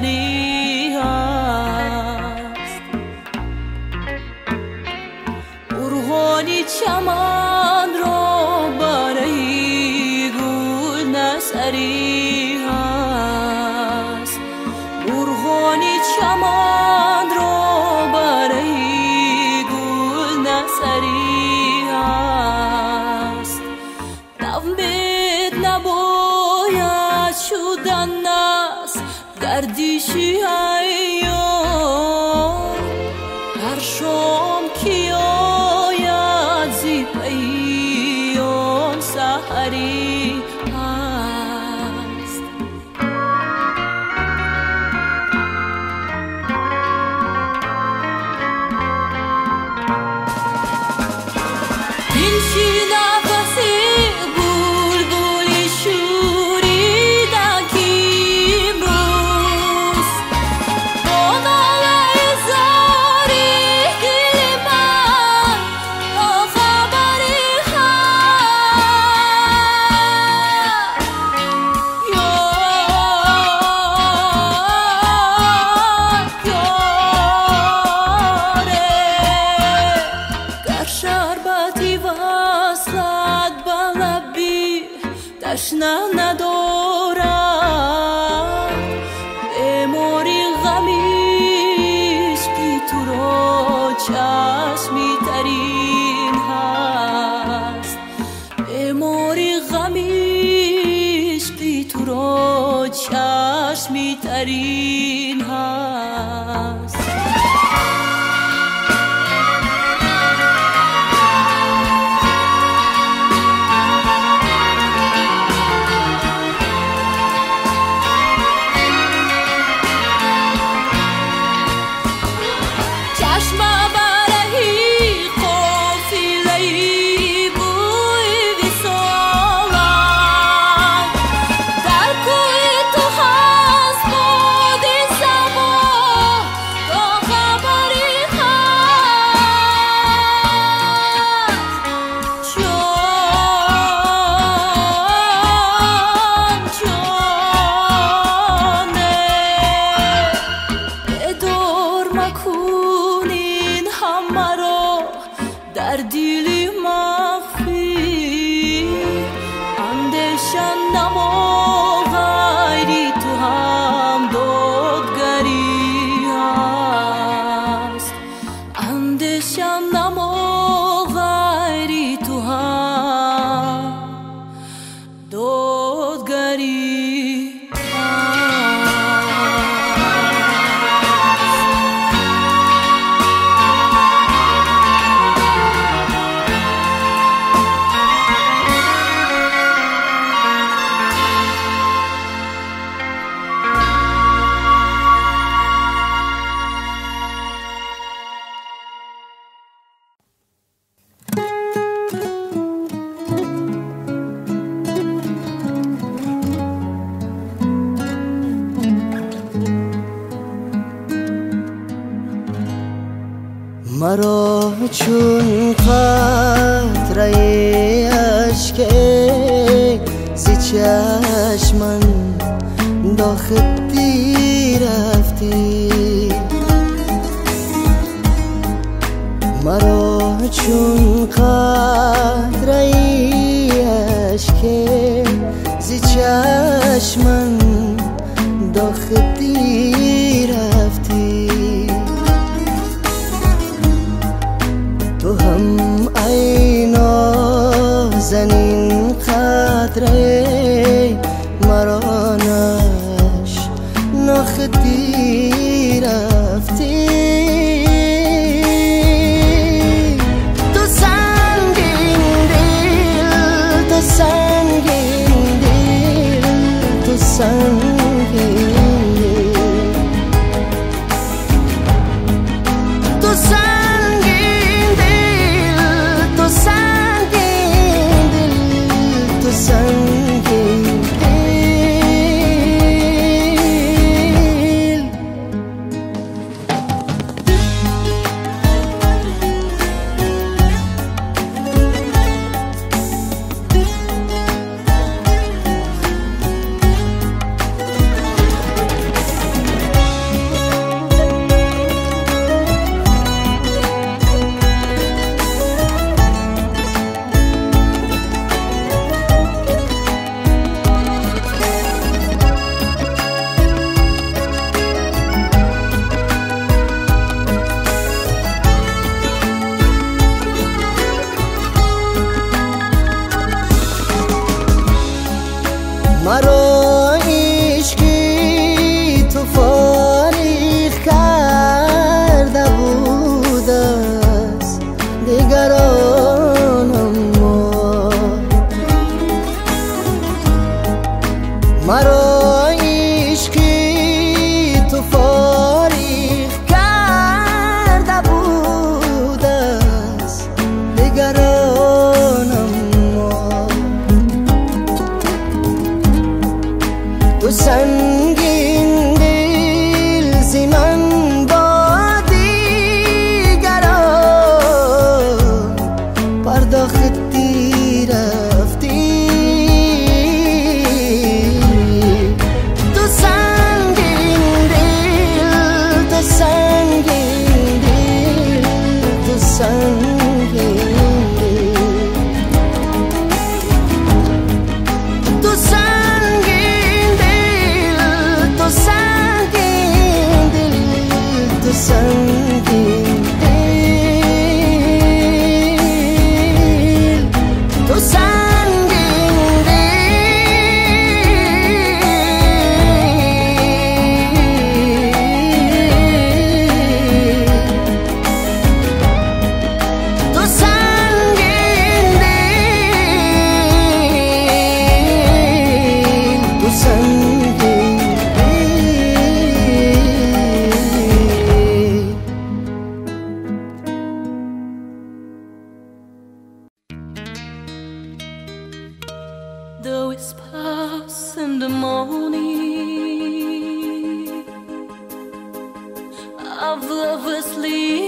body. رسمی ترین هست. perdu l'humain مرا چون قطره اشک زی چشمن داخل دی رفتی. مرا چون قطره اشک زی چشمن داخل قدره مرانش ناخ دی رفتی. تو سنگین دل تو سنگین دل تو سنگین మరో lovelessly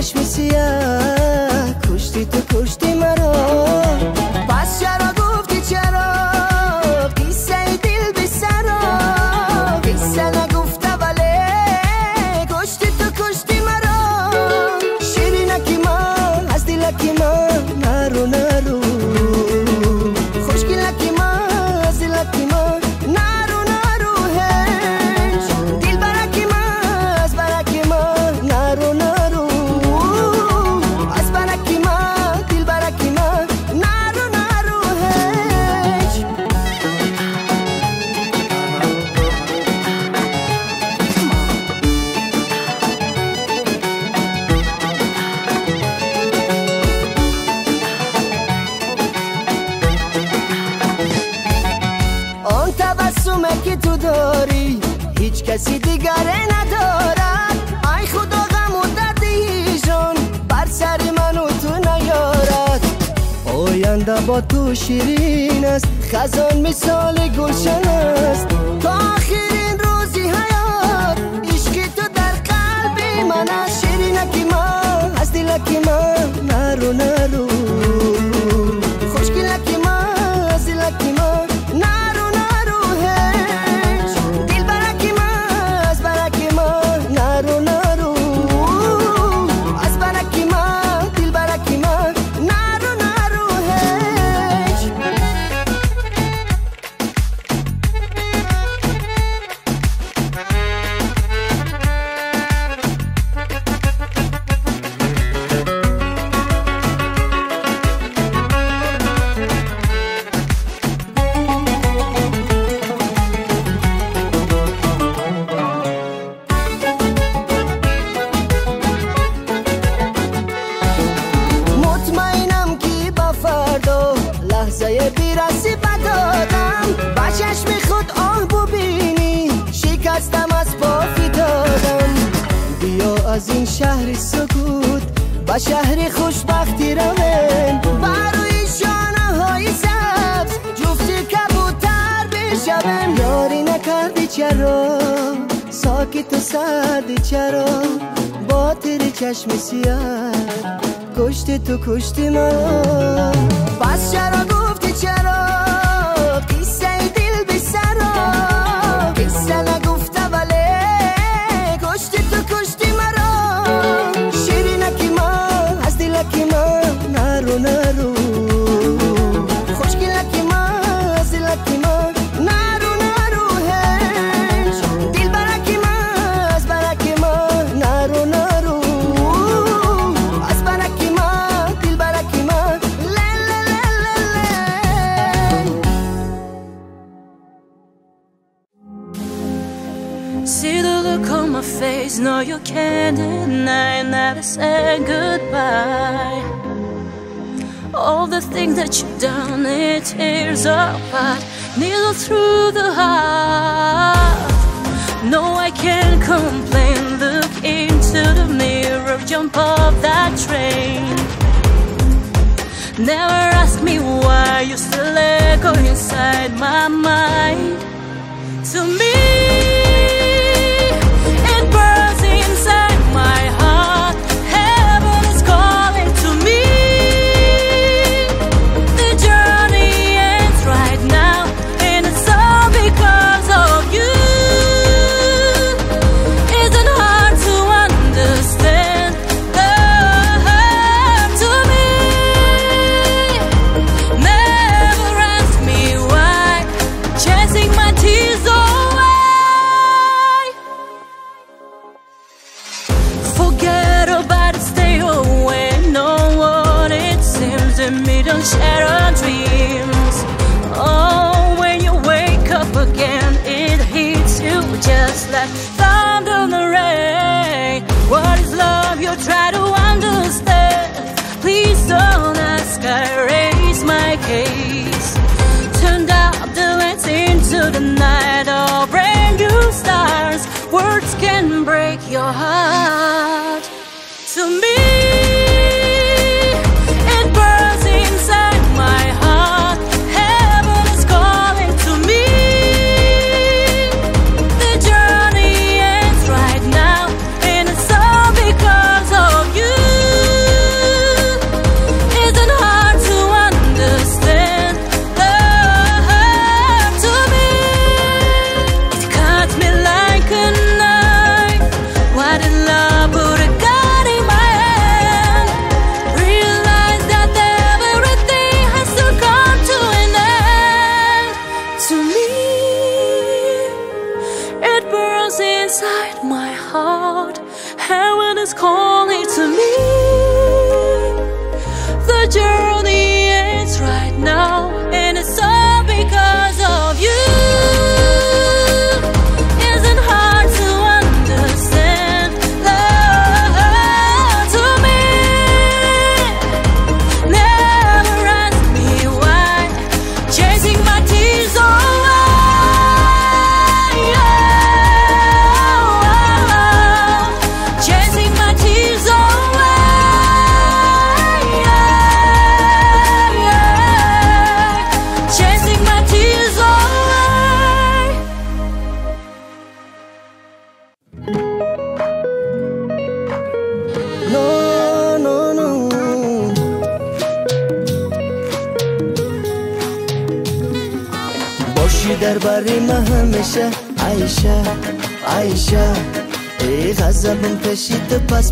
چشم سیاه کشتی تو کشتی مرا. که تو داری هیچ کسی دیگره ندارد. ای خدا غم و درد ایشان بر سر من و تو نیارد. آینده با تو شیرین است خزان مثال گلشن است. تا آخرین روزی حیات عشق تو در قلب من است. شیرینکی من از دلکی من نرو نرو. چشم مسیار، کشت تو کشتی ما. پس چرا گفتی چرا candid night that I said goodbye. All the things that you've done, it tears apart. Needle through the heart. No, I can't complain. Look into the mirror, jump off that train. Never ask me why you still echo inside my mind. To me Words can break your heart. To me.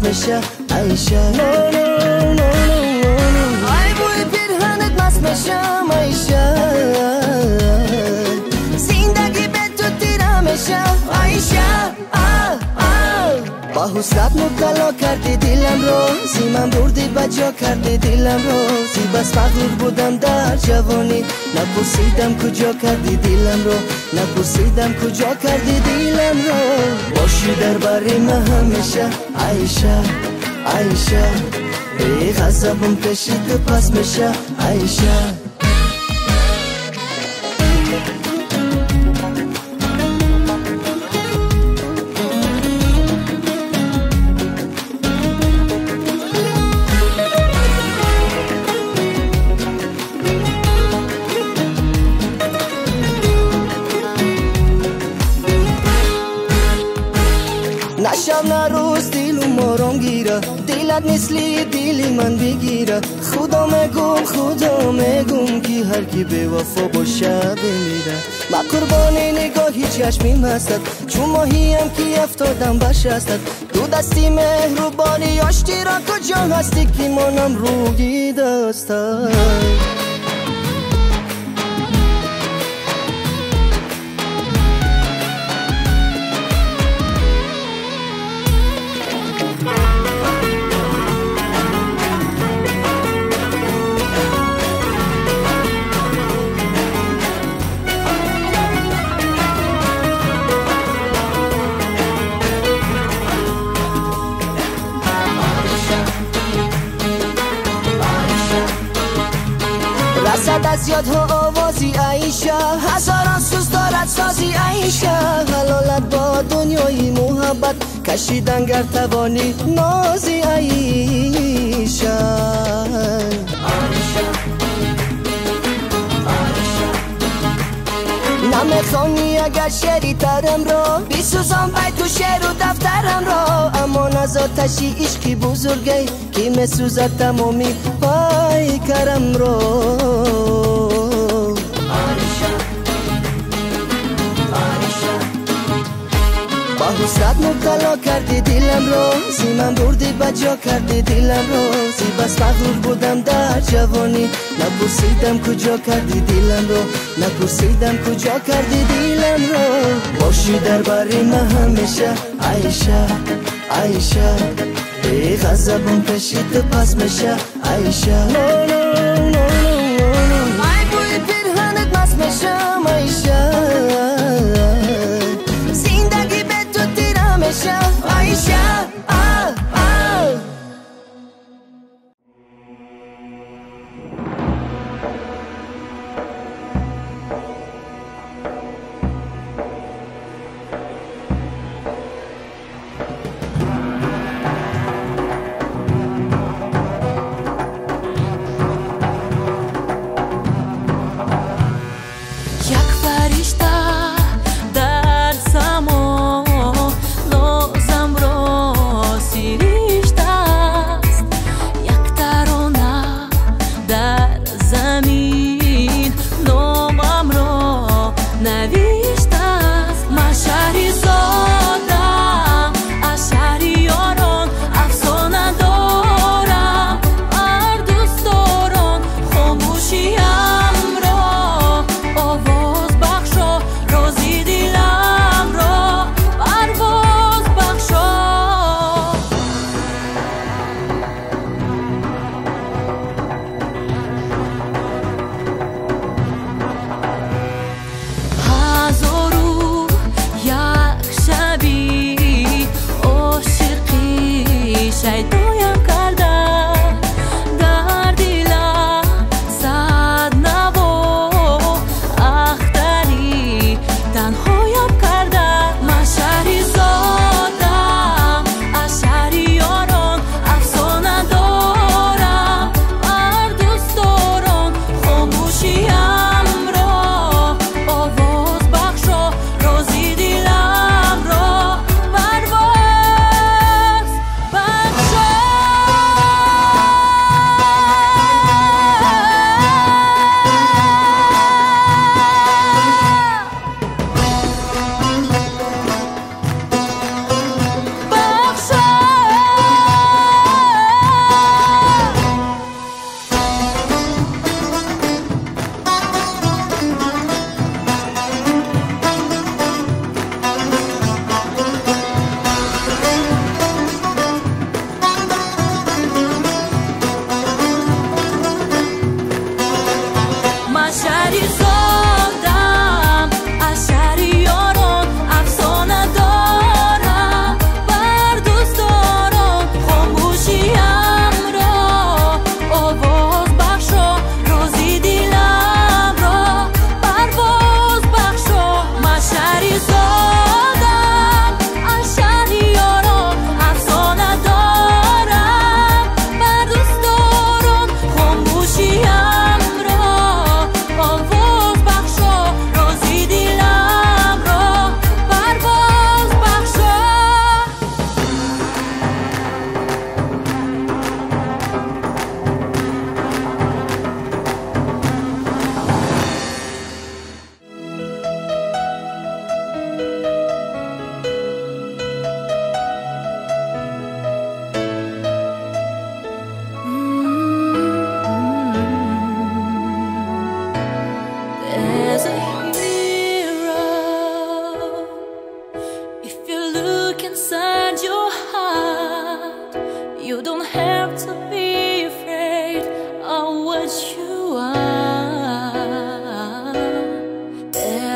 کشید پس میشه عیشه ای بوی پیرهنت مست میشم عیشه زندگی به تو تیره میشه عیشه با حسرت مبتلا کردی دلم رو. زیمم بردی بجا کردی دلم رو. زی بس مغرور بودم در جوانی. نپرسیدم کجا کردی دلم رو. نپرسیدم کجا کردی دلم رو. باشی در بری من همیشه. Aisha, Aisha Ey gazabım peşi tıpasmışa Aisha غذبم کشید پس میشه عیشه فقط مثلی دیلی من بگیره. خدا مگم خدا مگم کی هر کی به وفا باشه بمیره ما قربان نگاهی چشمیم هستد چون ماهیم کی افتادم بش هستد دو دستی مهربانی آشتی را کجا هستی که منم روگی دستد محبت کشیدن گر توانی نازی عیشه نمی‌خوانی اگر شری ترم را بیسوزان بای تو شعر و دفترم را. اما نزا تشی عشقی بزرگی که مسوزد تمامی پای کرم را. حسرت مبتلا کردی دلم رو. زیمم بردی بجا کردی دلم رو. زی بس مغرور بودم در جوانی. نپرسیدم کجا کردی دلم رو. نپرسیدم کجا کردی دلم رو. باشی در بری من همیشه. عیشه عیشه ای غذبون کشید پس میشه. عیشه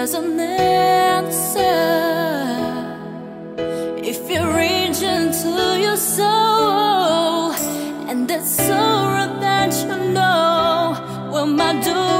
there's an answer If you reach into your soul And that's sorrow that you know Will my doing?